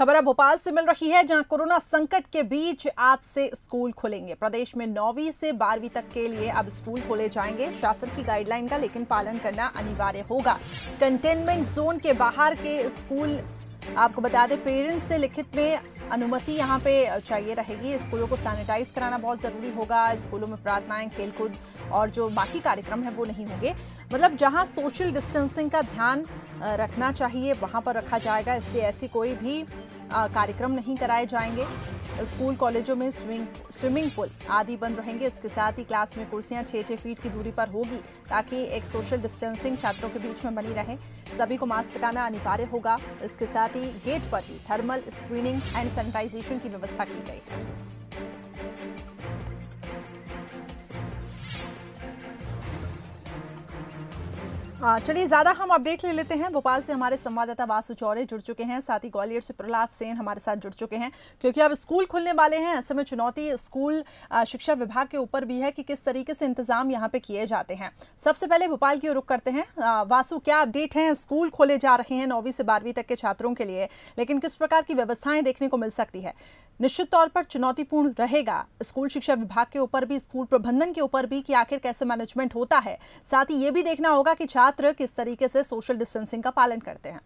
खबर अब भोपाल से मिल रही है, जहाँ कोरोना संकट के बीच आज से स्कूल खुलेंगे। प्रदेश में नौवीं से बारहवीं तक के लिए अब स्कूल खोले जाएँगे। शासन की गाइडलाइन का लेकिन पालन करना अनिवार्य होगा। कंटेनमेंट जोन के बाहर के स्कूल, आपको बता दें, पेरेंट्स से लिखित में अनुमति यहाँ पे चाहिए रहेगी। स्कूलों को सैनिटाइज कराना बहुत ज़रूरी होगा। स्कूलों में प्रार्थनाएँ, खेलकूद और जो बाकी कार्यक्रम है, वो नहीं होंगे। मतलब जहाँ सोशल डिस्टेंसिंग का ध्यान रखना चाहिए, वहाँ पर रखा जाएगा। इसलिए ऐसी कोई भी कार्यक्रम नहीं कराए जाएँगे। स्कूल, कॉलेजों में स्विमिंग स्विमिंग पूल आदि बंद रहेंगे। इसके साथ ही क्लास में कुर्सियाँ छः छः फीट की दूरी पर होगी ताकि एक सोशल डिस्टेंसिंग छात्रों के बीच में बनी रहे। सभी को मास्क लगाना अनिवार्य होगा। इसके साथ ही गेट पर ही थर्मल स्क्रीनिंग एंड सैनिटाइजेशन की व्यवस्था की गई है। चलिए, ज़्यादा हम अपडेट ले लेते हैं। भोपाल से हमारे संवाददाता वासु चौरे जुड़ चुके हैं, साथ ही ग्वालियर से प्रहलाद सेन हमारे साथ जुड़ चुके हैं, क्योंकि अब स्कूल खुलने वाले हैं। ऐसे में चुनौती स्कूल शिक्षा विभाग के ऊपर भी है कि किस तरीके से इंतज़ाम यहाँ पे किए जाते हैं। सबसे पहले भोपाल की रुख करते हैं। वासु, क्या अपडेट है? स्कूल खोले जा रहे हैं नौवीं से बारहवीं तक के छात्रों के लिए, लेकिन किस प्रकार की व्यवस्थाएँ देखने को मिल सकती है? निश्चित तौर पर चुनौतीपूर्ण रहेगा। स्कूल शिक्षा विभाग के ऊपर भी, स्कूल प्रबंधन के ऊपर भी कि आखिर कैसे मैनेजमेंट होता है? साथ ही ये भी देखना होगा कि छात्र किस तरीके से सोशल डिस्टेंसिंग का पालन करते हैं।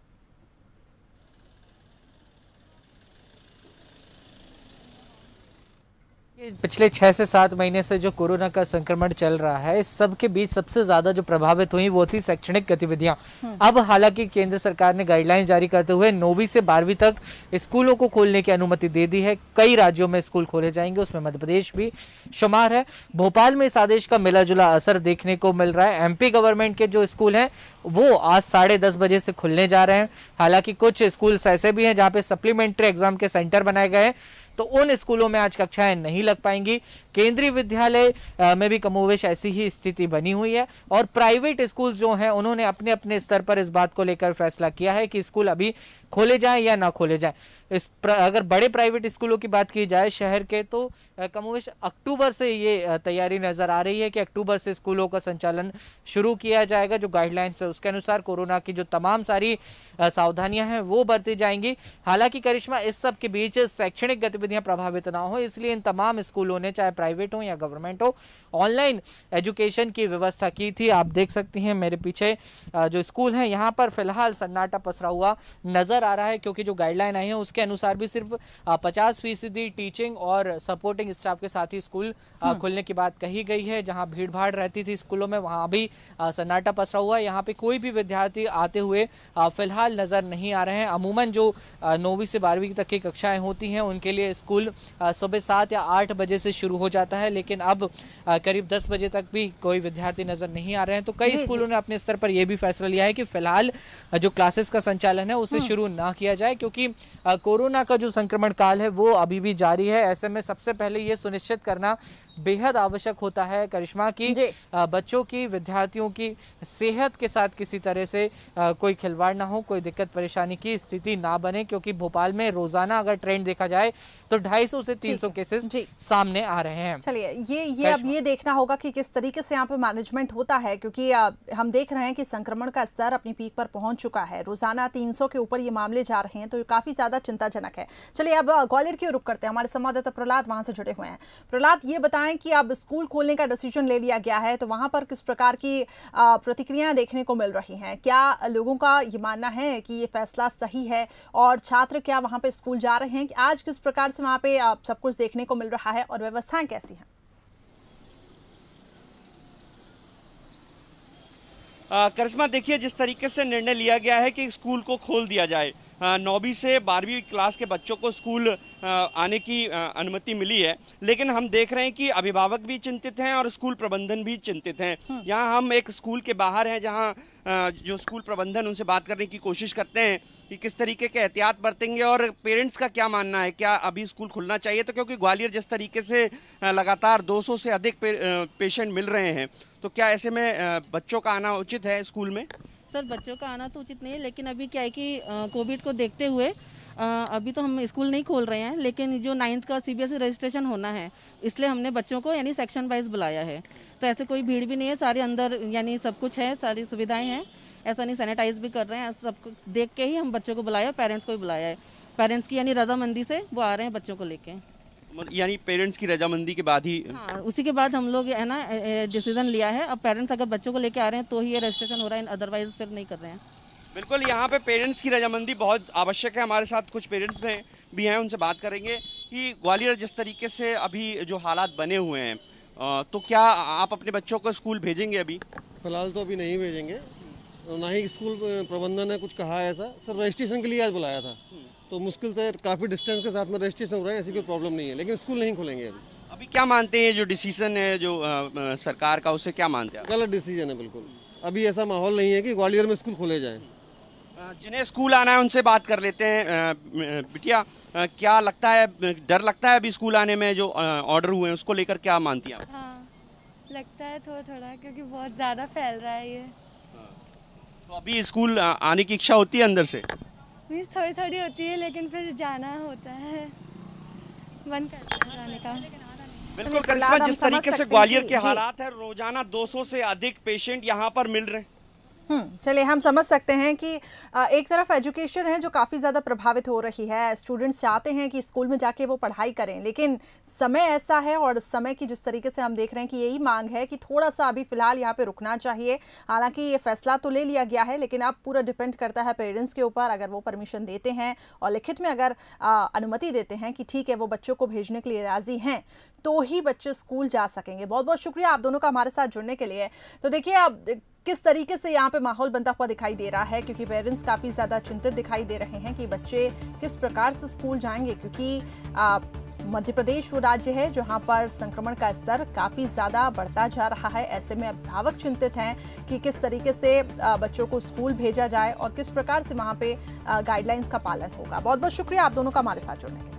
पिछले छह से सात महीने से जो कोरोना का संक्रमण चल रहा है इस सब के बीच सबसे ज़्यादा जो प्रभावित हुई वो थी शैक्षणिक गतिविधियाँ। हम्म। अब हालाँकि केंद्र सरकार ने गाइडलाइन जारी करते हुए नौवीं से बारहवीं तक स्कूलों को खोलने की अनुमति दे दी है। कई राज्यों में स्कूल खोले जाएँगे उसमें मध्य प्रदेश भी शुमार है। भोपाल में इस आदेश का मिला जुला असर देखने को मिल रहा है। एमपी गवर्नमेंट के जो स्कूल है वो आज साढ़े दस बजे से खुलने जा रहे हैं। हालाँकि कुछ स्कूल ऐसे भी हैं जहाँ पे सप्लीमेंट्री एग्ज़ाम के सेंटर बनाए गए हैं। तो उन स्कूलों में आज कक्षाएँ नहीं लग पाएँगी। केंद्रीय विद्यालय में भी कमोवेश ऐसी ही स्थिति बनी हुई है और प्राइवेट स्कूल जो हैं, उन्होंने अपने अपने स्तर पर इस बात को लेकर फैसला किया है कि स्कूल अभी खोले जाएँ या ना खोले जाएँ। इस अगर बड़े प्राइवेट स्कूलों की बात की जाए शहर के तो कमोवेश अक्टूबर से ये तैयारी नज़र आ रही है कि अक्टूबर से स्कूलों का संचालन शुरू किया जाएगा, जो गाइडलाइंस है उसके अनुसार कोरोना की जो तमाम सारी सावधानियाँ हैं, वो बरती जाएँगी। हालाँकि करिश्मा, इस सब के बीच शैक्षणिक गतिविधियाँ प्रभावित ना हो इसलिए इन तमाम स्कूलों ने चाहे प्राइवेट हो या गवर्नमेंट हो ऑनलाइन एजुकेशन की व्यवस्था की थी। आप देख सकती हैं मेरे पीछे जो स्कूल है यहाँ पर फ़िलहाल सन्नाटा पसरा हुआ नज़र आ रहा है क्योंकि जो गाइडलाइन आई है उसके अनुसार भी सिर्फ़ पचास फ़ीसदी टीचिंग और सपोर्टिंग स्टाफ के साथ ही स्कूल हम्म। खुलने की बात कही गई है जहाँ भीड़ भाड़ रहती थी स्कूलों में वहाँ भी सन्नाटा पसरा हुआ है। यहाँ पे कोई भी विद्यार्थी आते हुए फ़िलहाल नज़र नहीं आ रहे हैं। अमूमन जो नौवीं से बारहवीं तक की कक्षाएँ होती हैं उनके लिए स्कूल सुबह सात या आठ बजे से शुरू हो जाता है लेकिन अब करीब दस बजे तक भी कोई विद्यार्थी नज़र नहीं आ रहे हैं। तो कई स्कूलों ने अपने स्तर पर यह भी फैसला लिया है कि फ़िलहाल जो क्लासेस का संचालन है उसे हम्म। शुरू ना किया जाए क्योंकि कोरोना का जो संक्रमण काल है वो अभी भी जारी है। ऐसे में सबसे पहले ये सुनिश्चित करना बेहद आवश्यक होता है करिश्मा की बच्चों की विद्यार्थियों की सेहत के साथ किसी तरह से कोई खिलवाड़ ना हो कोई दिक्कत परेशानी की स्थिति ना बने क्योंकि भोपाल में रोज़ाना अगर ट्रेंड देखा जाए तो 250 से 300 केसेस सामने आ रहे हैं। चलिए ये ये अब ये देखना होगा कि किस तरीके से यहाँ पे मैनेजमेंट होता है क्योंकि हम देख रहे हैं कि संक्रमण का स्तर अपनी पीक पर पहुँच चुका है। रोज़ाना तीन के ऊपर ये मामले जा रहे हैं तो काफ़ी ज़्यादा चिंताजनक है। चलिए अब ग्वालियर की रुख करते हैं। हमारे संवाददाता प्रहलाद वहाँ से जुड़े हुए हैं। प्रहलाद ये बताएँ कि अब स्कूल खोलने का डिसीज़न ले लिया गया है तो वहाँ पर किस प्रकार की प्रतिक्रियाएँ देखने को मिल रही हैं? क्या लोगों का ये मानना है कि ये फैसला सही है और छात्र क्या वहाँ पे स्कूल जा रहे हैं? आज किस प्रकार से वहाँ पे आप सब कुछ देखने को मिल रहा है और व्यवस्थाएँ कैसी हैं? करिश्मा, देखिए, जिस तरीके से निर्णय लिया गया है कि स्कूल को खोल दिया जाए नौवीं से बारहवीं क्लास के बच्चों को स्कूल आने की अनुमति मिली है। लेकिन हम देख रहे हैं कि अभिभावक भी चिंतित हैं और स्कूल प्रबंधन भी चिंतित हैं। हम्म। यहाँ हम एक स्कूल के बाहर हैं जहाँ जो स्कूल प्रबंधन उनसे बात करने की कोशिश करते हैं कि किस तरीके के एहतियात बरतेंगे और पेरेंट्स का क्या मानना है क्या अभी स्कूल खुलना चाहिए? तो क्योंकि ग्वालियर जिस तरीके से लगातार 200 से अधिक पेशेंट मिल रहे हैं तो क्या ऐसे में बच्चों का आना उचित है स्कूल में? सर बच्चों का आना तो उचित नहीं है, लेकिन अभी क्या है कि कोविड को देखते हुए अभी तो हम स्कूल नहीं खोल रहे हैं, लेकिन जो नाइन्थ का सीबीएसई रजिस्ट्रेशन होना है, इसलिए हमने बच्चों को यानी सेक्शन वाइज बुलाया है। तो ऐसे कोई भीड़ भी नहीं है, सारे अंदर यानी सब कुछ है, सारी सुविधाएँ हैं, ऐसा नहीं सैनिटाइज भी कर रहे हैं, सब देख के ही हम बच्चों को बुलाया पेरेंट्स को भी बुलाया है। पेरेंट्स की यानी रजामंदी से वो आ रहे हैं बच्चों को लेके। यानी पेरेंट्स की रजामंदी के बाद ही हाँ उसी के बाद हम लोग है ना डिसीज़न लिया है। अब पेरेंट्स अगर बच्चों को लेके आ रहे हैं तो ही ये रजिस्ट्रेशन हो रहा है। अदरवाइज़ फिर नहीं कर रहे हैं। बिल्कुल यहाँ पे पेरेंट्स की रजामंदी बहुत आवश्यक है। हमारे साथ कुछ पेरेंट्स में भी हैं उनसे बात करेंगे कि ग्वालियर जिस तरीके से अभी जो हालात बने हुए हैं तो क्या आप अपने बच्चों को स्कूल भेजेंगे अभी? फ़िलहाल तो अभी नहीं भेजेंगे। ना ही स्कूल प्रबंधन ने कुछ कहा है ऐसा। सर रजिस्ट्रेशन के लिए आज बुलाया था। तो मुश्किल से काफ़ी डिस्टेंस के साथ में रजिस्ट्रेशन हो रहा है ऐसी कोई प्रॉब्लम नहीं है। लेकिन स्कूल नहीं खुलेंगे अभी। अभी क्या मानते हैं जो डिसीज़न है जो अ, सरकार का उसे क्या मानते हैं गलत डिसीज़न है बिल्कुल। अभी ऐसा माहौल नहीं है कि ग्वालियर में स्कूल खोले जाएँ। जिन्हें स्कूल आना है उनसे बात कर लेते हैं। बिटिया क्या लगता है डर लगता है अभी स्कूल आने में जो ऑर्डर हुए हैं उसको लेकर क्या मानती हैं आप? हाँ लगता है थोड़ा थोड़ा क्योंकि बहुत ज़्यादा फैल रहा है ये। तो अभी स्कूल आने की इच्छा होती है अंदर से? मीन्स थोड़ी थोड़ी होती है लेकिन फिर जाना होता है। मन करता है जाने का। बिल्कुल करिश्मा जिस तरीके से ग्वालियर के हालात है रोज़ाना 200 से अधिक पेशेंट यहाँ पर मिल रहे हैं। चलिए, हम समझ सकते हैं कि एक तरफ़ एजुकेशन है जो काफ़ी ज़्यादा प्रभावित हो रही है। स्टूडेंट्स चाहते हैं कि स्कूल में जाके वो पढ़ाई करें, लेकिन समय ऐसा है और समय की जिस तरीके से हम देख रहे हैं कि यही मांग है कि थोड़ा सा अभी फ़िलहाल यहाँ पे रुकना चाहिए। हालाँकि ये फैसला तो ले लिया गया है, लेकिन अब पूरा डिपेंड करता है पेरेंट्स के ऊपर। अगर वो परमिशन देते हैं और लिखित में अगर अनुमति देते हैं कि ठीक है, वो बच्चों को भेजने के लिए राज़ी हैं तो ही बच्चे स्कूल जा सकेंगे। बहुत बहुत शुक्रिया आप दोनों का हमारे साथ जुड़ने के लिए। तो देखिए अब किस तरीके से यहाँ पे माहौल बनता हुआ दिखाई दे रहा है, क्योंकि पेरेंट्स काफ़ी ज़्यादा चिंतित दिखाई दे रहे हैं कि बच्चे किस प्रकार से स्कूल जाएँगे, क्योंकि मध्य प्रदेश वो राज्य है जहाँ पर संक्रमण का स्तर काफ़ी ज़्यादा बढ़ता जा रहा है। ऐसे में अभिभावक चिंतित हैं कि किस तरीके से बच्चों को स्कूल भेजा जाए और किस प्रकार से वहाँ पे गाइडलाइंस का पालन होगा। बहुत बहुत शुक्रिया आप दोनों का हमारे साथ जुड़ने के